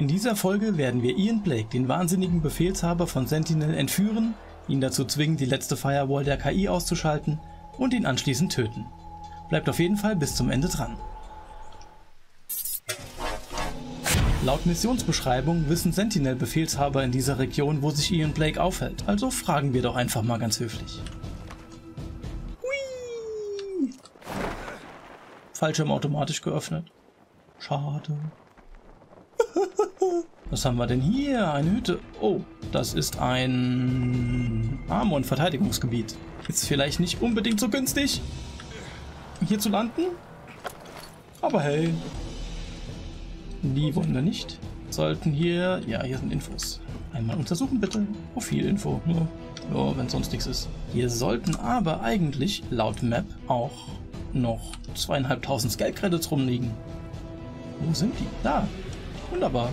In dieser Folge werden wir Ian Blake, den wahnsinnigen Befehlshaber von Sentinel, entführen, ihn dazu zwingen, die letzte Firewall der KI auszuschalten und ihn anschließend töten. Bleibt auf jeden Fall bis zum Ende dran. Laut Missionsbeschreibung wissen Sentinel-Befehlshaber in dieser Region, wo sich Ian Blake aufhält, also fragen wir doch einfach mal ganz höflich. Hui! Fallschirm automatisch geöffnet. Schade. Was haben wir denn hier? Eine Hütte. Oh, das ist ein Amon-Verteidigungsgebiet. Ist vielleicht nicht unbedingt so günstig, hier zu landen. Aber hey, die wollen wir nicht. Sollten hier... Ja, hier sind Infos. Einmal untersuchen bitte. Oh, viel Info. Ja, ja wenn sonst nichts ist. Hier sollten aber eigentlich laut Map auch noch zweieinhalbtausend Scale-Credits rumliegen. Wo sind die? Da. Wunderbar.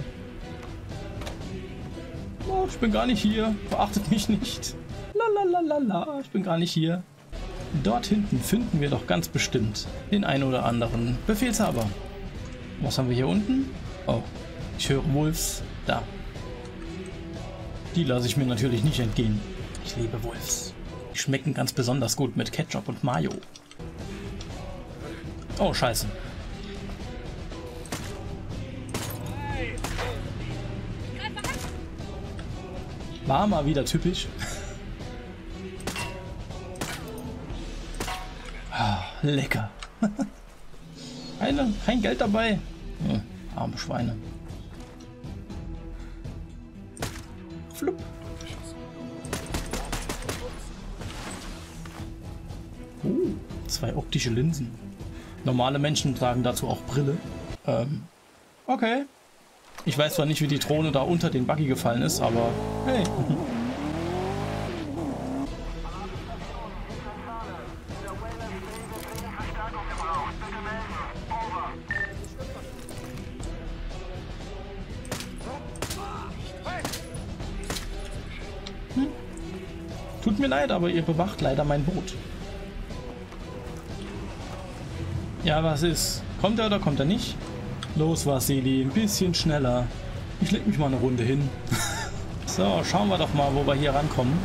Ich bin gar nicht hier. Beachtet mich nicht. Lalalala, ich bin gar nicht hier. Dort hinten finden wir doch ganz bestimmt den ein oder anderen Befehlshaber. Was haben wir hier unten? Oh, ich höre Wolves. Da. Die lasse ich mir natürlich nicht entgehen. Ich liebe Wolves. Die schmecken ganz besonders gut mit Ketchup und Mayo. Oh, scheiße. War mal wieder typisch. ah, lecker. Keine, kein Geld dabei. Hm, arme Schweine. Flupp. Oh, zwei optische Linsen. Normale Menschen tragen dazu auch Brille. Ähm, okay. Ich weiß zwar nicht, wie die Drohne da unter den Buggy gefallen ist, aber hey. Tut mir leid, aber ihr bewacht leider mein Boot. Ja, was ist? Kommt er oder kommt er nicht? Los, Vasili, ein bisschen schneller. Ich leg mich mal eine Runde hin. so, schauen wir doch mal, wo wir hier rankommen.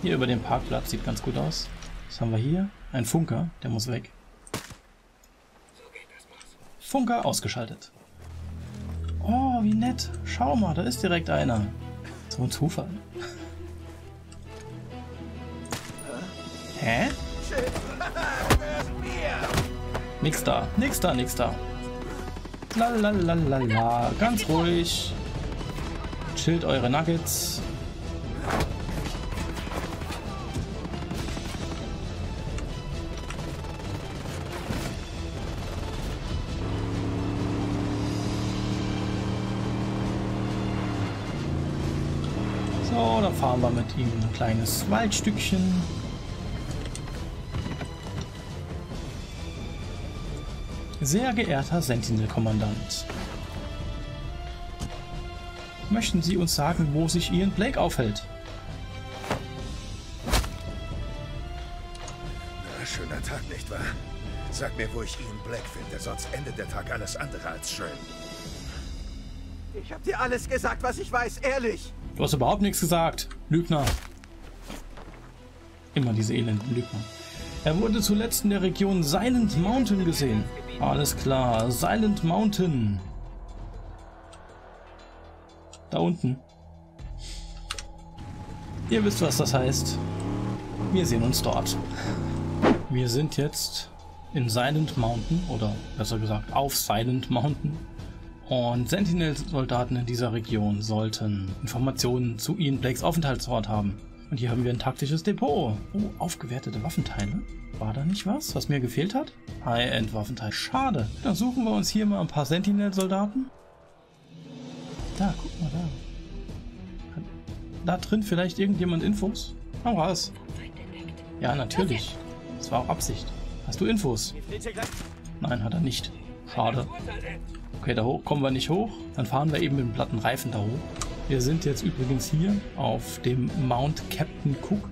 Hier über den Parkplatz sieht ganz gut aus. Was haben wir hier? Ein Funker, der muss weg. Funker ausgeschaltet. Oh, wie nett. Schau mal, da ist direkt einer. So ein Zufall. Hä? Nix da, nix da, nix da. Lalalala, ganz ruhig. Chillt eure Nuggets. So, dann fahren wir mit ihm ein kleines Waldstückchen. Sehr geehrter Sentinel-Kommandant. Möchten Sie uns sagen, wo sich Ian Blake aufhält? Na, schöner Tag, nicht wahr? Sag mir, wo ich Ian Blake finde, sonst endet der Tag alles andere als schön. Ich hab dir alles gesagt, was ich weiß, ehrlich. Du hast überhaupt nichts gesagt, Lügner. Immer diese elenden Lügner. Er wurde zuletzt in der Region Silent Mountain gesehen. Alles klar, Silent Mountain. Da unten. Ihr wisst, was das heißt. Wir sehen uns dort. Wir sind jetzt in Silent Mountain, oder besser gesagt auf Silent Mountain. Und Sentinel-Soldaten in dieser Region sollten Informationen zu Ian Blakes Aufenthaltsort haben. Und hier haben wir ein taktisches Depot. Oh, aufgewertete Waffenteile. War da nicht was, was mir gefehlt hat? High-End-Waffenteil. Schade. Dann suchen wir uns hier mal ein paar Sentinel-Soldaten. Da, guck mal da. Da drin vielleicht irgendjemand Infos? Hau raus. Ja, natürlich. Das war auch Absicht. Hast du Infos? Nein, hat er nicht. Schade. Okay, da hoch kommen wir nicht hoch. Dann fahren wir eben mit dem platten Reifen da hoch. Wir sind jetzt übrigens hier auf dem Mount Captain Cook.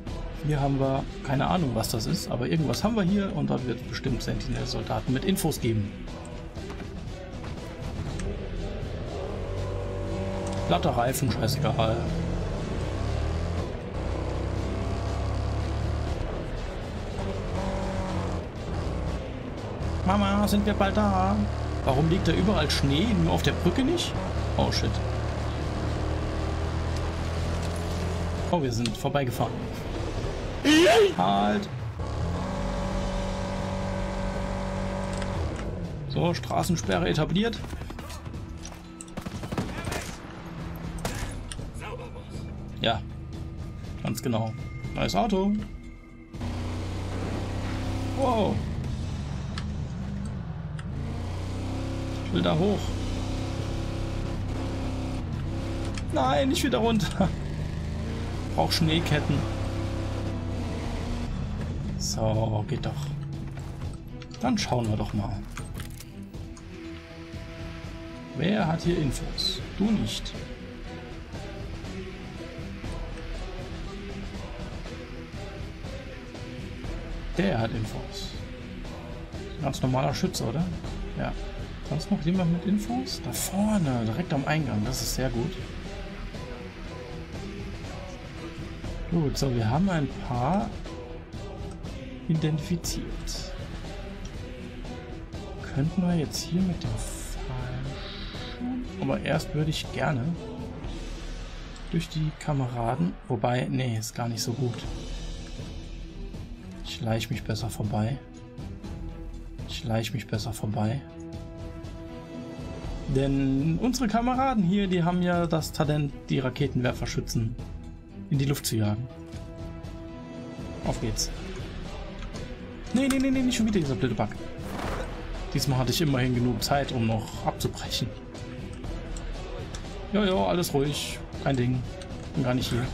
Hier haben wir keine Ahnung, was das ist, aber irgendwas haben wir hier und dort wird es bestimmt Sentinel-Soldaten mit Infos geben. Glatter Reifen, scheißegal. Mama, sind wir bald da? Warum liegt da überall Schnee, nur auf der Brücke nicht? Oh shit. Oh, wir sind vorbeigefahren. Halt! So, Straßensperre etabliert. Ja, ganz genau. Neues Auto. Wow. Ich will da hoch. Nein, nicht wieder runter. Brauch Schneeketten. So, geht doch. Dann schauen wir doch mal. Wer hat hier Infos? Du nicht. Der hat Infos. Ganz normaler Schütze, oder? Ja. Sonst noch jemand mit Infos? Da vorne, direkt am Eingang. Das ist sehr gut. Gut, so, wir haben ein paar identifiziert. Könnten wir jetzt hier mit dem Falschen... Aber erst würde ich gerne durch die Kameraden... Wobei, nee, ist gar nicht so gut. Ich schleich mich besser vorbei. Ich schleich mich besser vorbei. Denn unsere Kameraden hier, die haben ja das Talent, die Raketenwerferschützen in die Luft zu jagen. Auf geht's. Nee, nee, nee, nee, nicht schon wieder dieser blöde Bug. Diesmal hatte ich immerhin genug Zeit, um noch abzubrechen. Ja, ja, alles ruhig. Kein Ding. Bin gar nicht hier.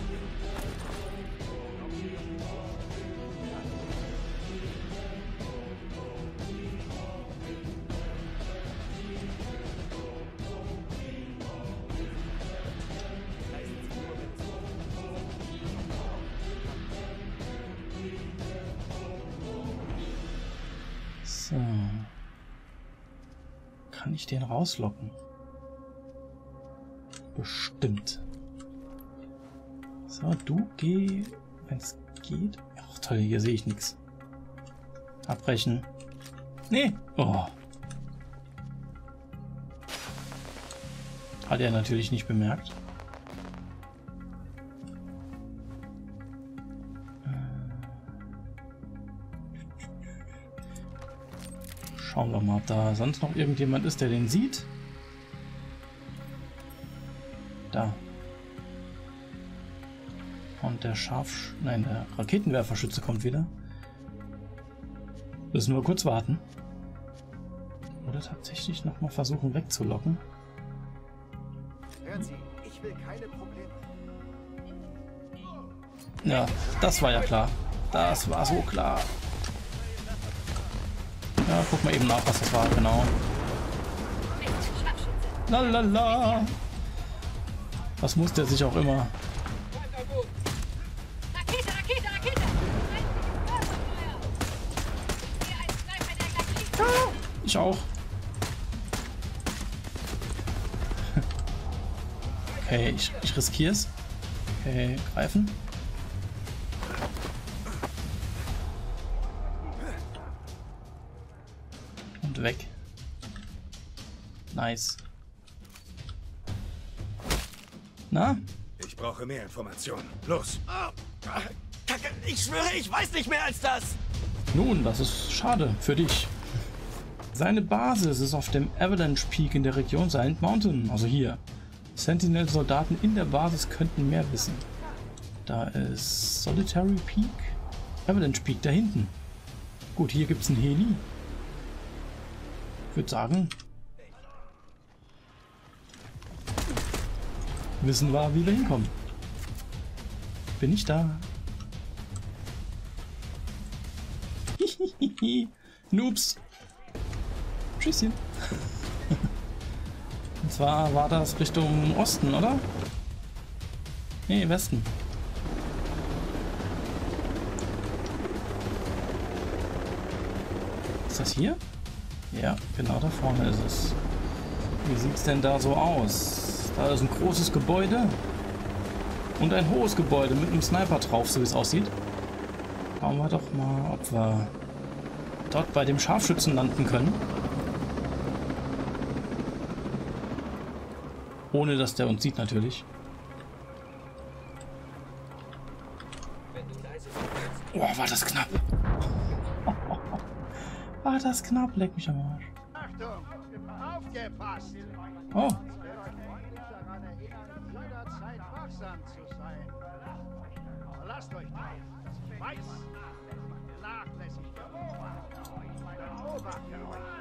Ich den rauslocken? Bestimmt. So, du geh, wenn es geht. Ach toll, hier sehe ich nichts. Abbrechen. Nee. Oh. Hat er natürlich nicht bemerkt. Schauen wir mal, ob da sonst noch irgendjemand ist, der den sieht. Da. Und der Scharf... Nein, der Raketenwerferschütze kommt wieder. Müssen wir kurz warten. Oder tatsächlich nochmal versuchen wegzulocken. Hören Sie, ich will keine Probleme. Ja, das war ja klar. Das war so klar. Ja, guck mal eben nach, was das war, genau. Lalala. Was muss der sich auch immer? Ich auch. Okay, ich, ich riskiere es. Okay, greifen. Nice. Na? Ich brauche mehr Informationen. Los! Kacke, ich schwöre, ich weiß nicht mehr als das. Nun, das ist schade für dich. Seine Basis ist auf dem Avalanche Peak in der Region Silent Mountain, also hier. Sentinel-Soldaten in der Basis könnten mehr wissen. Da ist Solitary Peak, Avalanche Peak da hinten. Gut, hier gibt es ein Heli. Ich würde sagen, wissen wir, wie wir hinkommen. Bin ich da? Noobs. Tschüsschen. Und zwar war das Richtung Osten, oder? Nee, Westen. Ist das hier? Ja, genau da vorne ist es. Wie sieht's denn da so aus? Da ist ein großes Gebäude. Und ein hohes Gebäude mit einem Sniper drauf, so wie es aussieht. Schauen wir doch mal, ob wir dort bei dem Scharfschützen landen können. Ohne dass der uns sieht natürlich. Oh, war das knapp. War das knapp, leck mich am Arsch. Oh, zu sein. Lasst euch nicht. Weiß. Nachlässig. Beobachte euch.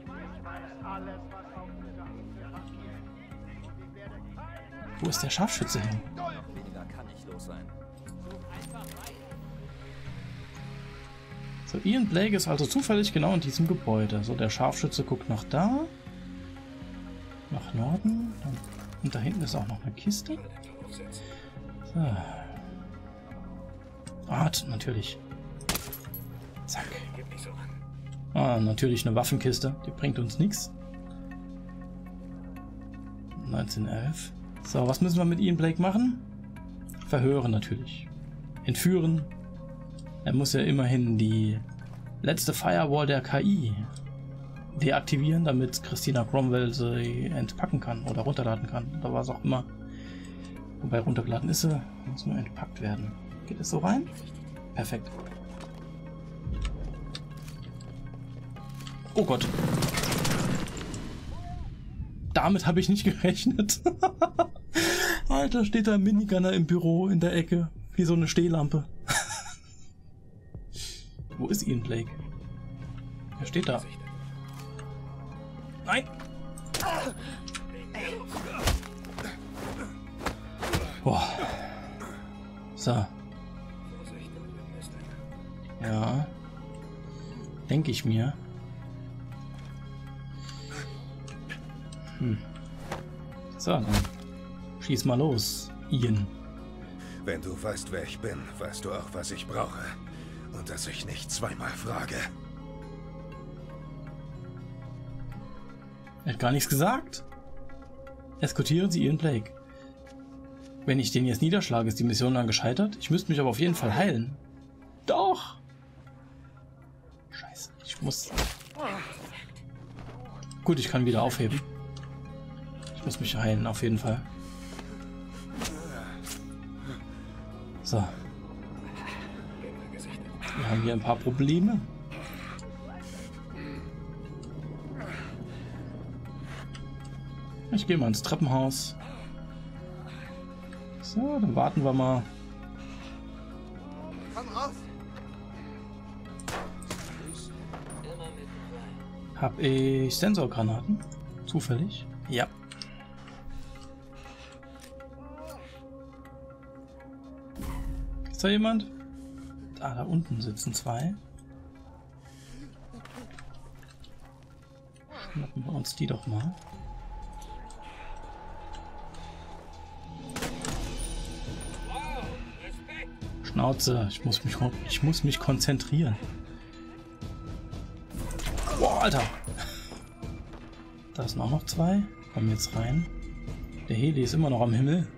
Ich weiß alles, was auf dieser Insel passiert. Und ich werde keine wo ist der Scharfschütze hin? Weniger kann nicht los sein. So, Ian Blake ist also zufällig genau in diesem Gebäude. So, der Scharfschütze guckt nach da. Nach Norden. Dann, und da hinten ist auch noch eine Kiste. So. Ah, t- natürlich. Zack. Ah, natürlich eine Waffenkiste. Die bringt uns nichts. 1911. So, was müssen wir mit Ian Blake machen? Verhören natürlich. Entführen. Er muss ja immerhin die letzte Firewall der KI deaktivieren, damit Christina Cromwell sie entpacken kann oder runterladen kann oder was auch immer. Wobei runtergeladen ist sie, muss nur entpackt werden. Geht es so rein? Perfekt. Oh Gott. Damit habe ich nicht gerechnet. Alter, steht da ein Minigunner im Büro in der Ecke. Wie so eine Stehlampe. Wo ist Ian Blake? Er steht da. Nein! So. Ja. Denke ich mir. Hm. So, dann schieß mal los, Ian. Wenn du weißt, wer ich bin, weißt du auch, was ich brauche. Und dass ich nicht zweimal frage. Er hat gar nichts gesagt. Eskortieren Sie Ian Blake. Wenn ich den jetzt niederschlage, ist die Mission dann gescheitert? Ich müsste mich aber auf jeden Fall heilen. Doch! Scheiße, ich muss... Gut, ich kann wieder aufheben. Ich muss mich heilen, auf jeden Fall. So. Wir haben hier ein paar Probleme. Ich gehe mal ins Treppenhaus. So, dann warten wir mal. Komm! Hab ich Sensorgranaten? Zufällig? Ja. Ist da jemand? Ah, da unten sitzen zwei. Schnappen wir uns die doch mal. Schnauze, ich muss mich, ich muss mich konzentrieren. Boah, Alter. Da sind auch noch zwei. Kommen jetzt rein. Der Heli ist immer noch am Himmel.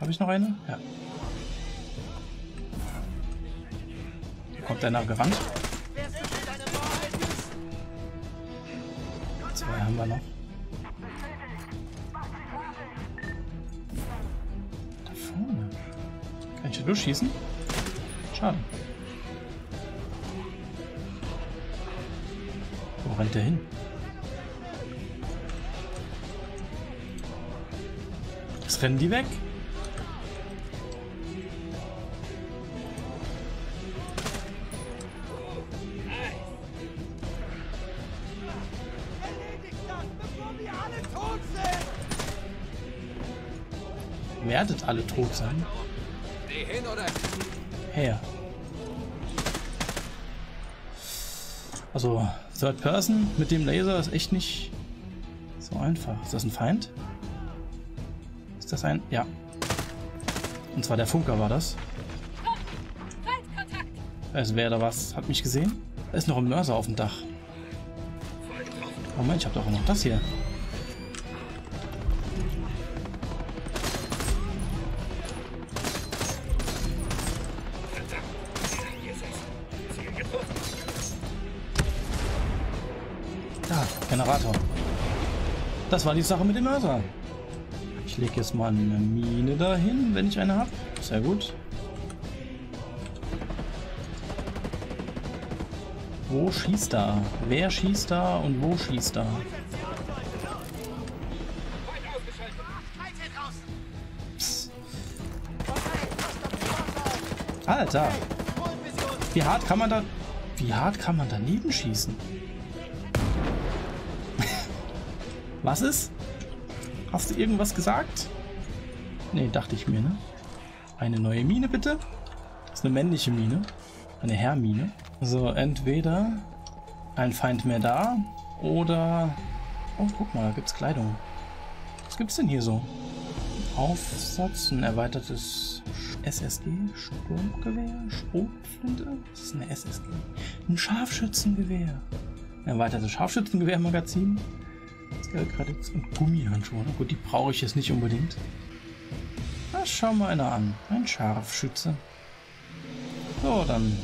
Habe ich noch eine? Ja. Kommt einer gerannt. Zwei haben wir noch. Hier durchschießen? Schade. Wo rennt der hin? Jetzt rennen die weg. Werdet alle tot sein. Her. Also, Third Person mit dem Laser ist echt nicht so einfach. Ist das ein Feind? Ist das ein... Ja. Und zwar der Funker war das. Es wäre da was. Hat mich gesehen? Da ist noch ein Mörser auf dem Dach. Moment, ich habe doch noch das hier. Das war die Sache mit dem Mörser. Ich lege jetzt mal eine Mine dahin, wenn ich eine habe. Sehr gut. Wo schießt da? Wer schießt da und wo schießt da? Psst. Alter! Wie hart kann man da... Wie hart kann man daneben schießen? Was ist? Hast du irgendwas gesagt? Nee, dachte ich mir, ne? Eine neue Mine bitte. Das ist eine männliche Mine. Eine Herrmine. So, entweder ein Feind mehr da oder... Oh, guck mal, da gibt's Kleidung. Was gibt's denn hier so? Aufsatz, ein erweitertes SSG, Sturmgewehr, Schrotflinte? Was ist eine SSG? Ein Scharfschützengewehr. Ein erweitertes Scharfschützengewehrmagazin. Skellcredits und Gummihandschuhe. Na gut, die brauche ich jetzt nicht unbedingt. Na, schau mal einer an. Ein Scharfschütze. So, dann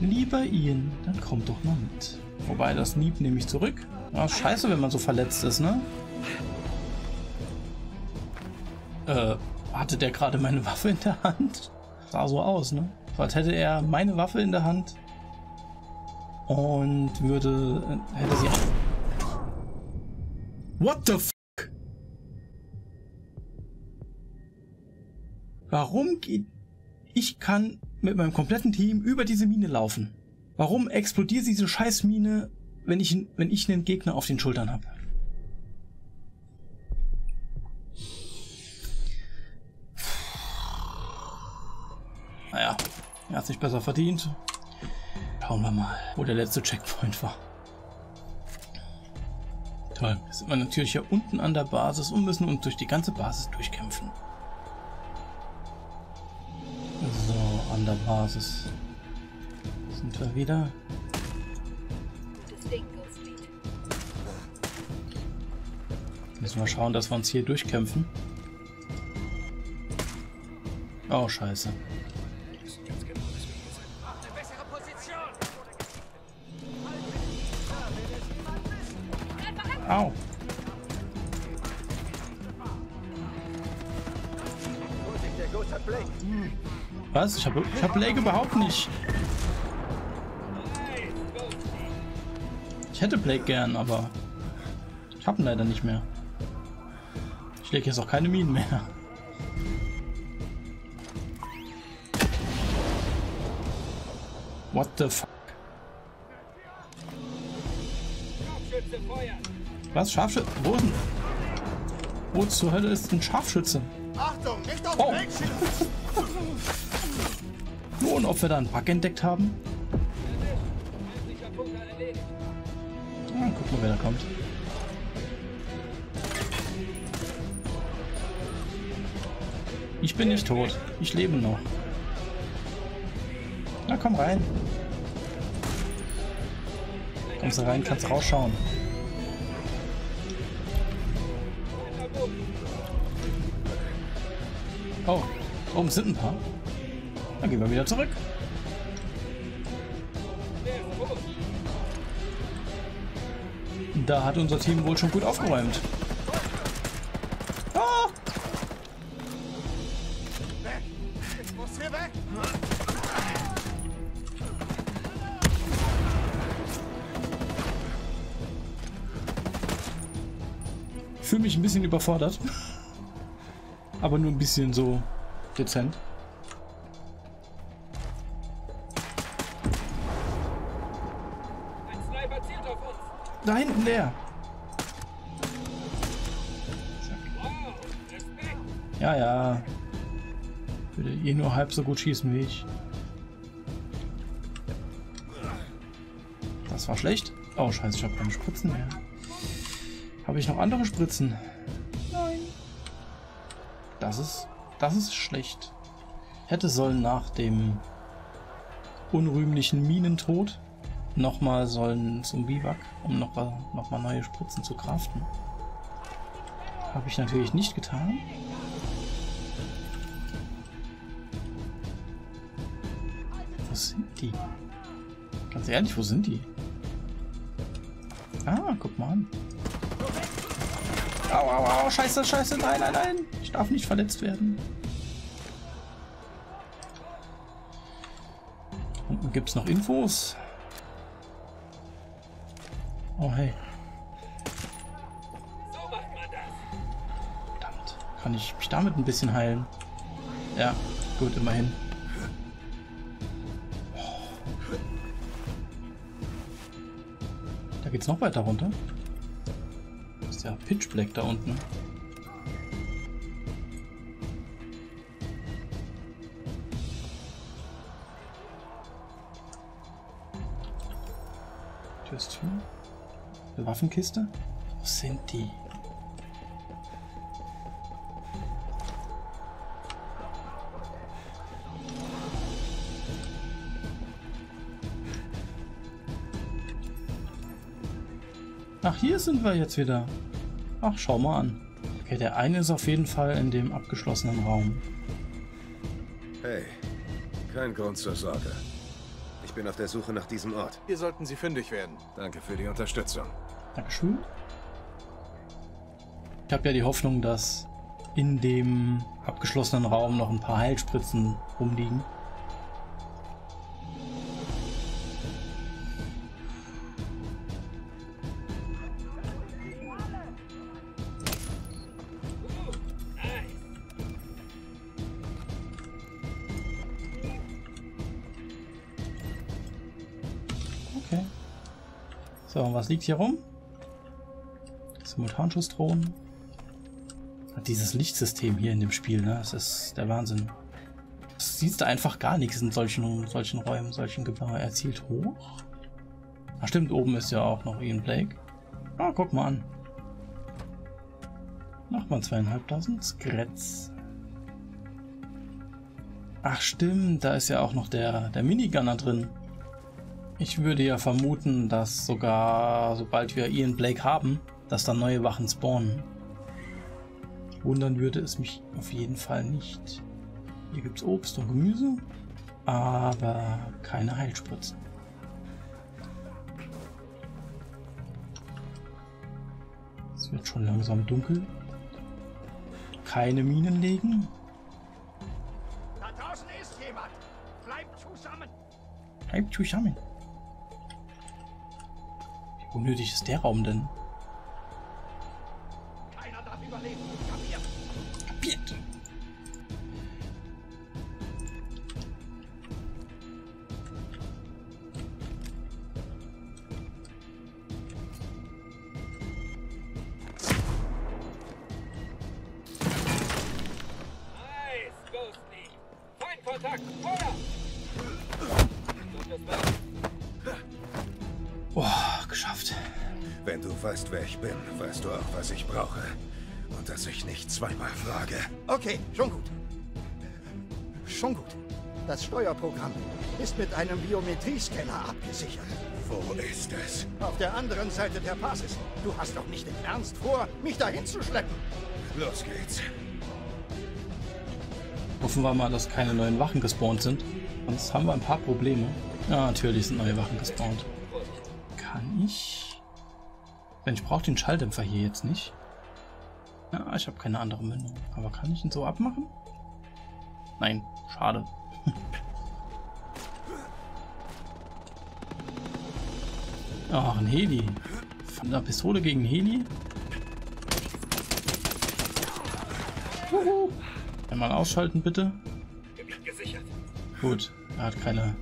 lieber Ian, dann kommt doch mal mit. Wobei, das Nieb nehme ich zurück. Ah, scheiße, wenn man so verletzt ist, ne? Äh, hatte der gerade meine Waffe in der Hand? Sah so aus, ne? Als hätte er meine Waffe in der Hand und würde, äh, hätte sie What the fuck? Warum geht... Ich kann mit meinem kompletten Team über diese Mine laufen. Warum explodiert diese Scheißmine, wenn ich, wenn ich einen Gegner auf den Schultern habe? Naja, er hat sich besser verdient. Schauen wir mal, wo der letzte Checkpoint war. Toll. Jetzt sind wir natürlich hier unten an der Basis und müssen uns durch die ganze Basis durchkämpfen. So, an der Basis sind wir wieder. Müssen wir schauen, dass wir uns hier durchkämpfen. Oh, scheiße. Au. Was? Ich habe ich hab Blake überhaupt nicht. Ich hätte Blake gern, aber ich habe ihn leider nicht mehr. Ich lege jetzt auch keine Minen mehr. What the fuck? Was? Scharfschütze? Wo ist denn? Wo zur Hölle ist ein Scharfschütze? Achtung, nicht auf Oh. Nun, ob wir da einen Bug entdeckt haben? Ah, guck mal, wer da kommt. Ich bin nicht tot. Ich lebe noch. Na, komm rein. Kommst du rein, kannst rausschauen. Oben sind ein paar. Dann gehen wir wieder zurück. Da hat unser Team wohl schon gut aufgeräumt. Ah! Fühle mich ein bisschen überfordert. Aber nur ein bisschen so dezent. Da hinten der. Ja, ja. Würde eh nur halb so gut schießen wie ich. Das war schlecht. Oh, scheiße, ich habe keine Spritzen mehr. Habe ich noch andere Spritzen? Nein. Das ist, das ist schlecht. Hätte sollen nach dem unrühmlichen Minentod nochmal sollen zum Biwak, um nochmal noch mal neue Spritzen zu craften. Habe ich natürlich nicht getan. Wo sind die? Ganz ehrlich, wo sind die? Ah, guck mal an. Au, au, au, scheiße, scheiße, nein, nein, nein. Darf nicht verletzt werden. Unten gibt es noch Infos. Oh, hey. Verdammt. Kann ich mich damit ein bisschen heilen? Ja, gut, immerhin. Da geht's noch weiter runter. Das ist ja Pitch Black da unten. Eine Waffenkiste? Wo sind die? Ach, hier sind wir jetzt wieder. Ach, schau mal an. Okay, der eine ist auf jeden Fall in dem abgeschlossenen Raum. Hey, kein Grund zur Sorge. Ich bin auf der Suche nach diesem Ort. Hier sollten Sie fündig werden. Danke für die Unterstützung. Dankeschön. Ich habe ja die Hoffnung, dass in dem abgeschlossenen Raum noch ein paar Heilspritzen rumliegen. Was liegt hier rum? Simultanschussdrohnen. Dieses Lichtsystem hier in dem Spiel, ne? Das ist der Wahnsinn. Das siehst du einfach gar nichts in solchen, solchen Räumen, solchen Gefahr. Er zielt hoch. Ach stimmt, oben ist ja auch noch Ian Blake. Ah, guck mal an. Nochmal zweieinhalbtausend. Skretz. Ach stimmt, da ist ja auch noch der, der Minigunner drin. Ich würde ja vermuten, dass sogar, sobald wir Ian Blake haben, dass dann neue Wachen spawnen. Wundern würde es mich auf jeden Fall nicht. Hier gibt es Obst und Gemüse, aber keine Heilspritzen. Es wird schon langsam dunkel. Keine Minen legen. Da draußen ist jemand. Bleibt zusammen. Bleibt zusammen. Unnötig ist der Raum denn? Bin, weißt du auch, was ich brauche. Und dass ich nicht zweimal frage. Okay, schon gut. Schon gut. Das Steuerprogramm ist mit einem Biometriescanner abgesichert. Wo ist es? Auf der anderen Seite der Basis. Du hast doch nicht im Ernst vor, mich dahin zu schleppen. Los geht's. Hoffen wir mal, dass keine neuen Wachen gespawnt sind. Sonst haben wir ein paar Probleme. Ja, natürlich sind neue Wachen gespawnt. Kann ich... Denn ich brauche den Schalldämpfer hier jetzt nicht. Ja, ich habe keine andere Mündung. Aber kann ich ihn so abmachen? Nein, schade. Ach, ein Heli. Von der Pistole gegen Heli? Einmal ausschalten, bitte. Gut, er hat keine.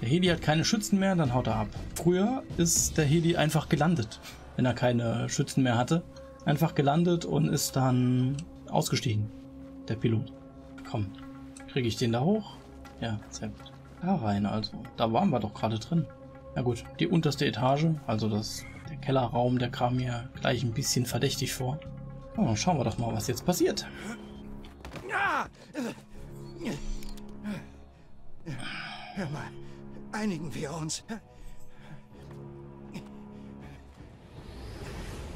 Der Heli hat keine Schützen mehr, dann haut er ab. Früher ist der Heli einfach gelandet, wenn er keine Schützen mehr hatte. Einfach gelandet und ist dann ausgestiegen. Der Pilot. Komm, kriege ich den da hoch? Ja, sehr gut. Da rein also. Da waren wir doch gerade drin. Na gut, die unterste Etage, also das, der Kellerraum, der kam mir gleich ein bisschen verdächtig vor. Oh, schauen wir doch mal, was jetzt passiert. Hör mal, einigen wir uns.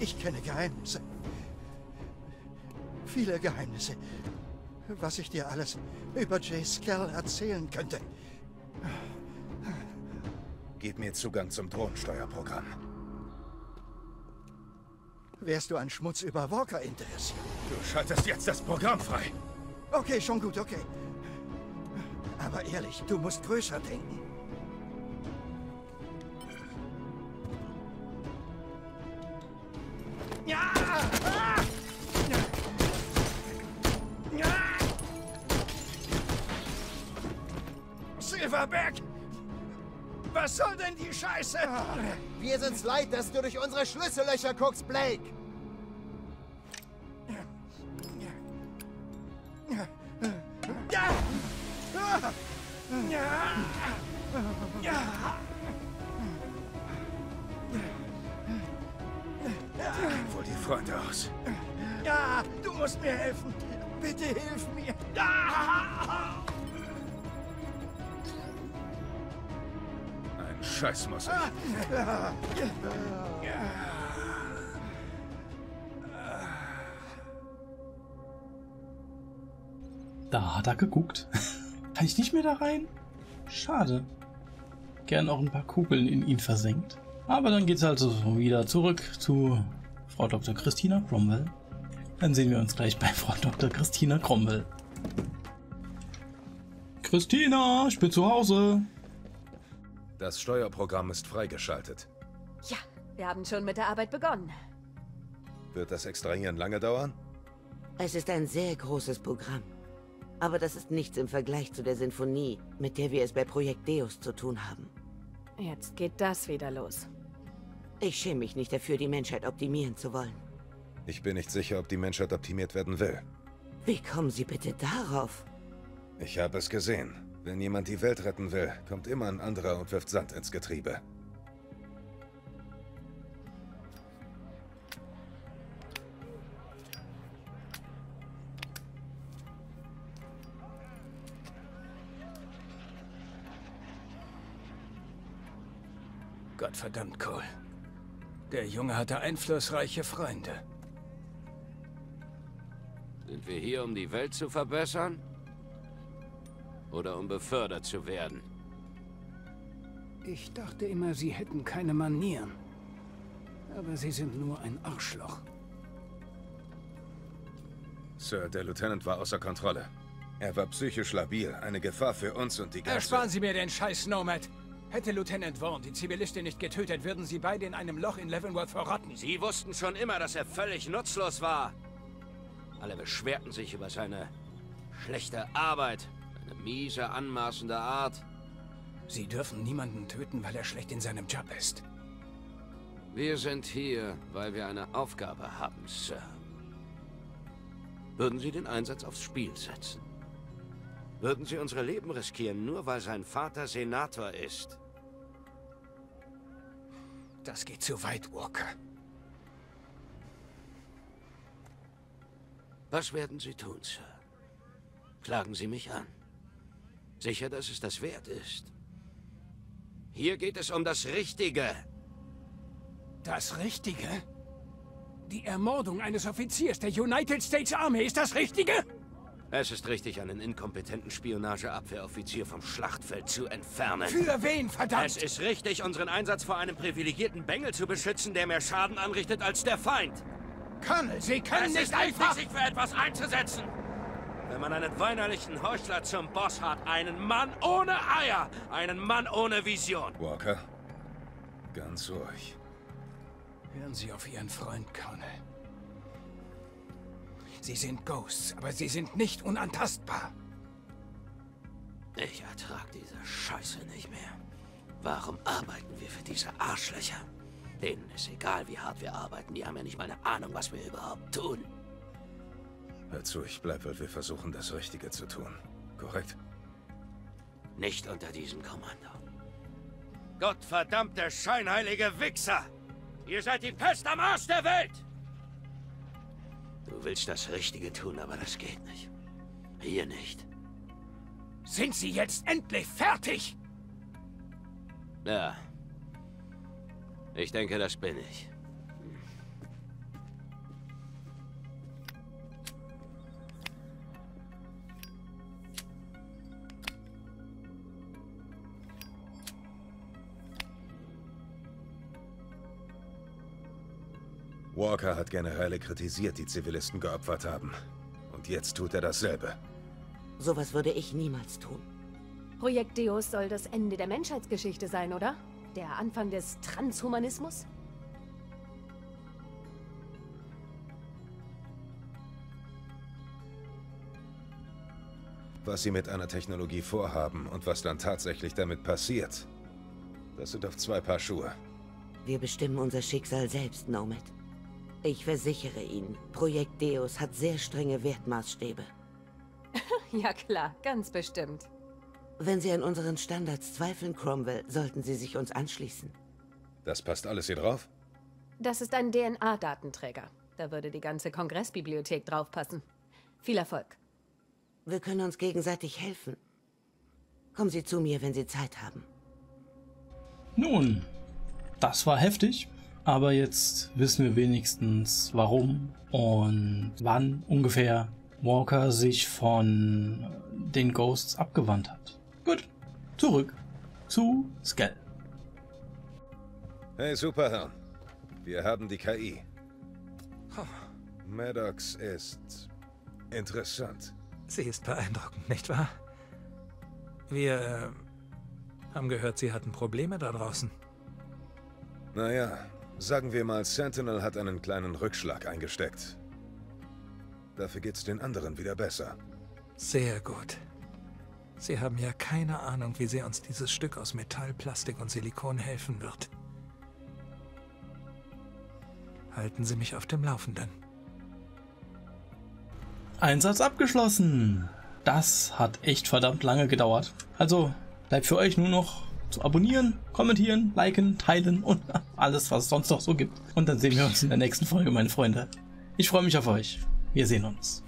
Ich kenne Geheimnisse. Viele Geheimnisse. Was ich dir alles über Jay Skell erzählen könnte. Gib mir Zugang zum Drohnensteuerprogramm. Wärst du an Schmutz über Walker interessiert? Du schaltest jetzt das Programm frei. Okay, schon gut, okay. Aber ehrlich, du musst größer denken. Silverback! Was soll denn die Scheiße? Wir sind's leid, dass du durch unsere Schlüssellöcher guckst, Blake. Da hat er geguckt. Kann ich nicht mehr da rein? Schade. Gern auch ein paar Kugeln in ihn versenkt. Aber dann geht's also wieder zurück zu Frau Dr. Christina Cromwell. Dann sehen wir uns gleich bei Frau Dr. Christina Cromwell. Christina, ich bin zu Hause. Das Steuerprogramm ist freigeschaltet. Ja, wir haben schon mit der Arbeit begonnen. Wird das Extrahieren lange dauern? Es ist ein sehr großes Programm. Aber das ist nichts im Vergleich zu der Sinfonie, mit der wir es bei Projekt Deus zu tun haben. Jetzt geht das wieder los. Ich schäme mich nicht dafür, die Menschheit optimieren zu wollen. Ich bin nicht sicher, ob die Menschheit optimiert werden will. Wie kommen Sie bitte darauf? Ich habe es gesehen. Wenn jemand die Welt retten will, kommt immer ein anderer und wirft Sand ins Getriebe. Gottverdammt, Cole. Der Junge hatte einflussreiche Freunde. Sind wir hier, um die Welt zu verbessern? Oder um befördert zu werden? Ich dachte immer, sie hätten keine Manieren. Aber sie sind nur ein Arschloch. Sir, der Lieutenant war außer Kontrolle. Er war psychisch labil, eine Gefahr für uns und die ganze... Ersparen Sie mir den Scheiß, Nomad. Hätte Lieutenant Vaughn die Zivilistin nicht getötet, würden sie beide in einem Loch in Leavenworth verrotten. Sie wussten schon immer, dass er völlig nutzlos war. Alle beschwerten sich über seine schlechte Arbeit, seine miese, anmaßende Art. Sie dürfen niemanden töten, weil er schlecht in seinem Job ist. Wir sind hier, weil wir eine Aufgabe haben, Sir. Würden Sie den Einsatz aufs Spiel setzen? Würden Sie unsere Leben riskieren, nur weil sein Vater Senator ist? Das geht zu weit, Walker. Was werden Sie tun, Sir? Klagen Sie mich an. Sicher, dass es das wert ist. Hier geht es um das Richtige. Das Richtige? Die Ermordung eines Offiziers der United States Army ist das Richtige? Es ist richtig, einen inkompetenten Spionageabwehroffizier vom Schlachtfeld zu entfernen. Für wen, verdammt? Es ist richtig, unseren Einsatz vor einem privilegierten Bengel zu beschützen, der mehr Schaden anrichtet als der Feind. Colonel, Sie können es nicht ist einfach... sich für etwas einzusetzen. Wenn man einen weinerlichen Heuchler zum Boss hat, einen Mann ohne Eier, einen Mann ohne Vision. Walker, ganz ruhig. Hören Sie auf Ihren Freund, Colonel. Sie sind Ghosts, aber sie sind nicht unantastbar. Ich ertrag diese Scheiße nicht mehr. Warum arbeiten wir für diese Arschlöcher? Denen ist egal, wie hart wir arbeiten. Die haben ja nicht mal eine Ahnung, was wir überhaupt tun. Hör zu, ich bleib, weil wir versuchen, das Richtige zu tun. Korrekt? Nicht unter diesem Kommando. Gottverdammte scheinheilige Wichser! Ihr seid die Pest am Arsch der Welt! Du willst das Richtige tun, aber das geht nicht. Hier nicht. Sind Sie jetzt endlich fertig? Ja. Ich denke, das bin ich. Walker hat Generäle kritisiert, die Zivilisten geopfert haben. Und jetzt tut er dasselbe. Sowas würde ich niemals tun. Projekt Deus soll das Ende der Menschheitsgeschichte sein, oder? Der Anfang des Transhumanismus? Was sie mit einer Technologie vorhaben und was dann tatsächlich damit passiert, das sind auf zwei Paar Schuhe. Wir bestimmen unser Schicksal selbst, Nomad. Ich versichere Ihnen, Projekt Deus hat sehr strenge Wertmaßstäbe. ja klar, ganz bestimmt. Wenn Sie an unseren Standards zweifeln, Cromwell, sollten Sie sich uns anschließen. Das passt alles hier drauf? Das ist ein DNA-Datenträger. Da würde die ganze Kongressbibliothek draufpassen. Viel Erfolg. Wir können uns gegenseitig helfen. Kommen Sie zu mir, wenn Sie Zeit haben. Nun, das war heftig, aber jetzt wissen wir wenigstens, warum und wann ungefähr Walker sich von den Ghosts abgewandt hat. Gut, zurück zu Skell. Hey, Superhirn. Wir haben die KI. Maddox ist interessant. Sie ist beeindruckend, nicht wahr? Wir äh, haben gehört, Sie hatten Probleme da draußen. Naja, sagen wir mal, Sentinel hat einen kleinen Rückschlag eingesteckt. Dafür geht's den anderen wieder besser. Sehr gut. Sie haben ja keine Ahnung, wie sehr uns dieses Stück aus Metall, Plastik und Silikon helfen wird. Halten Sie mich auf dem Laufenden. Einsatz abgeschlossen. Das hat echt verdammt lange gedauert. Also bleibt für euch nur noch zu abonnieren, kommentieren, liken, teilen und alles, was es sonst noch so gibt. Und dann sehen wir uns in der nächsten Folge, meine Freunde. Ich freue mich auf euch. Wir sehen uns.